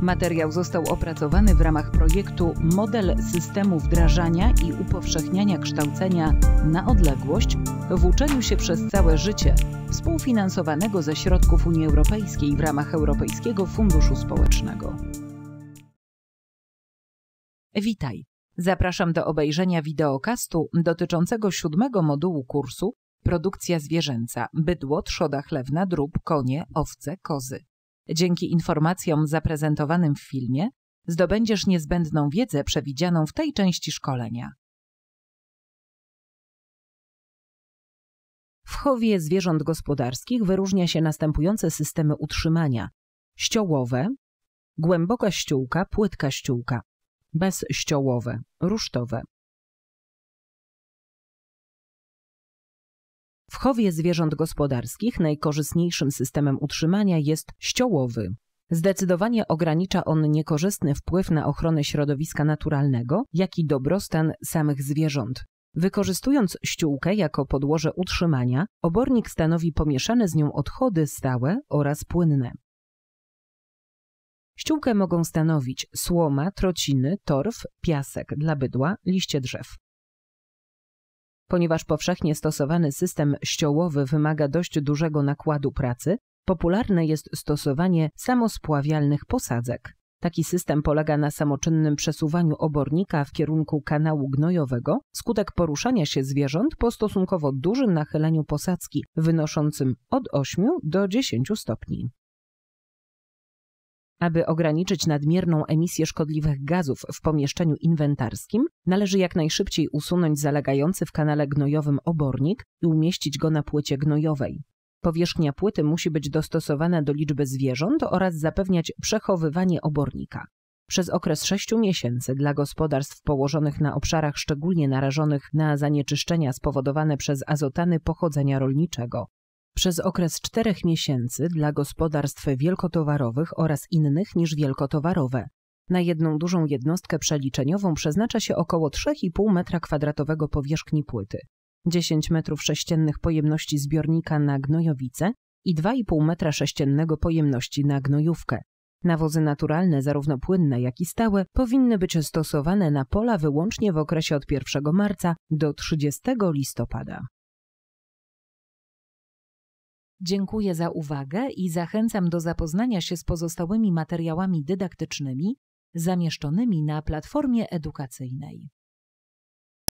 Materiał został opracowany w ramach projektu Model systemu wdrażania i upowszechniania kształcenia na odległość w uczeniu się przez całe życie, współfinansowanego ze środków Unii Europejskiej w ramach Europejskiego Funduszu Społecznego. Witaj. Zapraszam do obejrzenia wideokastu dotyczącego siódmego modułu kursu Produkcja zwierzęca bydło, trzoda chlewna, drób, konie, owce, kozy. Dzięki informacjom zaprezentowanym w filmie zdobędziesz niezbędną wiedzę przewidzianą w tej części szkolenia. W chowie zwierząt gospodarskich wyróżnia się następujące systemy utrzymania: ściołowe, głęboka ściółka, płytka ściółka, bezściołowe, rusztowe. W chowie zwierząt gospodarskich najkorzystniejszym systemem utrzymania jest ściołowy. Zdecydowanie ogranicza on niekorzystny wpływ na ochronę środowiska naturalnego, jak i dobrostan samych zwierząt. Wykorzystując ściółkę jako podłoże utrzymania, obornik stanowi pomieszane z nią odchody stałe oraz płynne. Ściółkę mogą stanowić słoma, trociny, torf, piasek dla bydła, liście drzew. Ponieważ powszechnie stosowany system ściołowy wymaga dość dużego nakładu pracy, popularne jest stosowanie samospławialnych posadzek. Taki system polega na samoczynnym przesuwaniu obornika w kierunku kanału gnojowego, skutek poruszania się zwierząt po stosunkowo dużym nachyleniu posadzki, wynoszącym od 8 do 10 stopni. Aby ograniczyć nadmierną emisję szkodliwych gazów w pomieszczeniu inwentarskim, należy jak najszybciej usunąć zalegający w kanale gnojowym obornik i umieścić go na płycie gnojowej. Powierzchnia płyty musi być dostosowana do liczby zwierząt oraz zapewniać przechowywanie obornika. Przez okres 6 miesięcy dla gospodarstw położonych na obszarach szczególnie narażonych na zanieczyszczenia spowodowane przez azotany pochodzenia rolniczego przez okres czterech miesięcy dla gospodarstw wielkotowarowych oraz innych niż wielkotowarowe. Na jedną dużą jednostkę przeliczeniową przeznacza się około 3,5 m2 powierzchni płyty, 10 m3 pojemności zbiornika na gnojowice i 2,5 m3 pojemności na gnojówkę. Nawozy naturalne, zarówno płynne, jak i stałe, powinny być stosowane na pola wyłącznie w okresie od 1 marca do 30 listopada. Dziękuję za uwagę i zachęcam do zapoznania się z pozostałymi materiałami dydaktycznymi zamieszczonymi na platformie edukacyjnej.